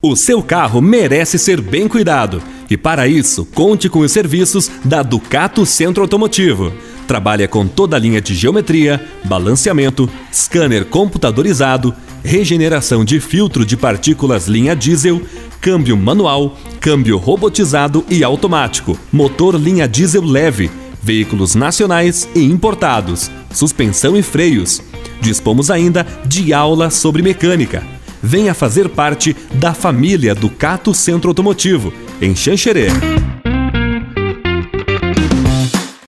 O seu carro merece ser bem cuidado e, para isso, conte com os serviços da Ducato Centro Automotivo. Trabalha com toda a linha de geometria, balanceamento, scanner computadorizado, regeneração de filtro de partículas linha diesel, câmbio manual, câmbio robotizado e automático, motor linha diesel leve, veículos nacionais e importados, suspensão e freios. Dispomos ainda de aula sobre mecânica venha fazer parte da família Ducato Centro Automotivo, em Xanxerê.